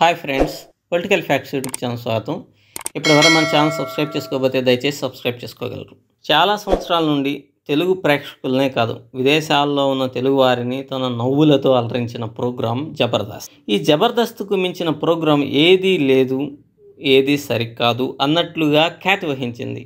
Hi friends political facts YouTube channel స్వాగతం. ఇప్పటివరకు మన ఛానల్ సబ్స్క్రైబ్ చేసుకోకపోతే దయచేసి సబ్స్క్రైబ్ చేసుకోగలరు. చాలా సంవత్సరాల నుండి తెలుగు ప్రేక్షకులనే కాదు విదేశాల్లో ఉన్న తెలుగు వారిని తన నవ్వులతో అలరించిన ప్రోగ్రాం జబర్దస్త్. ఈ జబర్దస్త్కు మించిన ప్రోగ్రాం ఏదీ లేదు ఏది సరికాదు అన్నట్లుగా ఖ్యాతి వహించింది.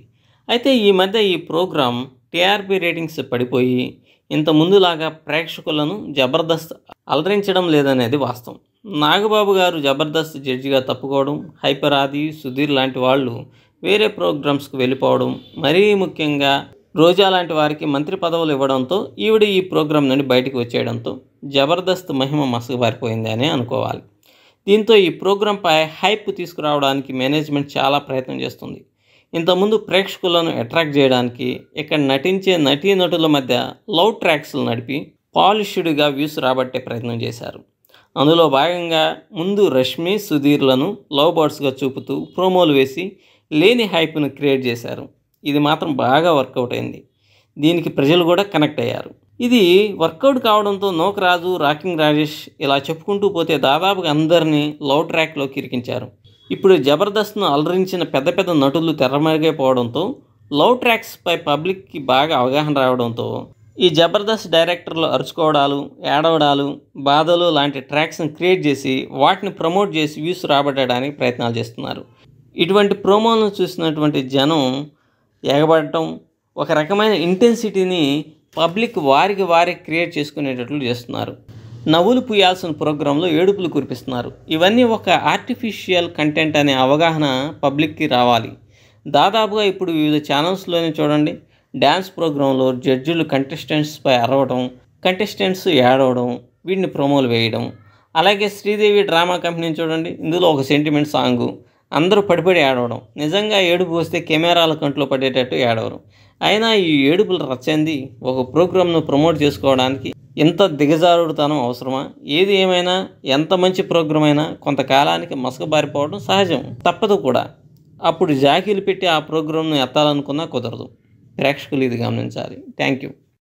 అయితే ఈ మధ్య ఈ ప్రోగ్రాం టీఆర్పీ రేటింగ్స్ పడిపోయి ఇంత ముందులాగా ప్రేక్షకులను జబర్దస్త్ అలరించడం లేదనేది వాస్తవం. నాగబాబు గారు జబర్దస్త్ జడ్జిగా తప్పుకోవడం హైపర్ ఆది సుధీర్ లాంటి వాళ్ళు వేరే ప్రోగ్రామ్స్కు వెళ్ళిపోవడం మరీ ముఖ్యంగా రోజా లాంటి వారికి మంత్రి పదవులు ఇవ్వడంతో ఈవిడ ఈ ప్రోగ్రాం నుండి బయటకు వచ్చేయడంతో జబర్దస్త్ మహిమ మసకబారిపోయింది అని అనుకోవాలి. దీంతో ఈ ప్రోగ్రాంపై హైప్ తీసుకురావడానికి మేనేజ్మెంట్ చాలా ప్రయత్నం చేస్తుంది. ఇంతకుముందు ప్రేక్షకులను అట్రాక్ట్ చేయడానికి ఇక్కడ నటించే నటీనటుల మధ్య లవ్ ట్రాక్స్లు నడిపి పాలిష్డ్గా వ్యూస్ రాబట్టే ప్రయత్నం చేశారు. అందులో భాగంగా ముందు రష్మి సుధీర్లను లవ్ బర్డ్స్గా చూపుతూ ప్రోమోలు వేసి లేని హైప్ను క్రియేట్ చేశారు. ఇది మాత్రం బాగా వర్కౌట్ అయింది. దీనికి ప్రజలు కూడా కనెక్ట్ అయ్యారు. ఇది వర్కౌట్ కావడంతో నోకరాజు రాకింగ్ రాజేష్ ఇలా చెప్పుకుంటూ పోతే దాదాపుగా అందరినీ లవ్ ట్రాక్లోకి ఇరికించారు. ఇప్పుడు జబర్దస్త్ను అలరించిన పెద్ద పెద్ద నటులు తెరమరిగైపోవడంతో లవ్ ట్రాక్స్పై పబ్లిక్కి బాగా అవగాహన రావడంతో ఈ జబర్దస్త్ డైరెక్టర్లు అరుచుకోవడాలు ఏడవడాలు బాధలు లాంటి ట్రాక్స్ని క్రియేట్ చేసి వాటిని ప్రమోట్ చేసి వ్యూస్ రాబట్టడానికి ప్రయత్నాలు చేస్తున్నారు. ఇటువంటి ప్రోమోలను చూసినటువంటి జనం ఎగబడటం ఒక రకమైన ఇంటెన్సిటీని పబ్లిక్ వారికి వారే క్రియేట్ చేసుకునేటట్లు చేస్తున్నారు. నవ్వులు పూయాల్సిన ప్రోగ్రాంలో ఏడుపులు కురిపిస్తున్నారు. ఇవన్నీ ఒక ఆర్టిఫిషియల్ కంటెంట్ అనే అవగాహన పబ్లిక్కి రావాలి. దాదాపుగా ఇప్పుడు వివిధ ఛానల్స్లోనే చూడండి. డ్యాన్స్ ప్రోగ్రాంలో జడ్జిలు కంటెస్టెంట్స్పై అరవడం కంటెస్టెంట్స్ ఏడవడం వీటిని ప్రోమోలు వేయడం. అలాగే శ్రీదేవి డ్రామా కంపెనీని చూడండి ఇందులో ఒక సెంటిమెంట్ సాంగు అందరూ పడిపడి ఏడవడం. నిజంగా ఏడుపు వస్తే కెమెరాల కంట్లో పడేటట్టు ఏడవరు. అయినా ఈ ఏడుపులు రచ్చింది ఒక ప్రోగ్రామ్ను ప్రమోట్ చేసుకోవడానికి ఎంత దిగజారుడుతనం అవసరమా? ఏది ఏమైనా ఎంత మంచి ప్రోగ్రామ్ అయినా కొంతకాలానికి మసకబారిపోవడం సహజం. తప్పదు కూడా. అప్పుడు జాకీలు పెట్టి ఆ ప్రోగ్రామ్ను ఎత్తాలనుకున్నా కుదరదు. ప్రేక్షకులు ఇది గమనించాలి. Thank you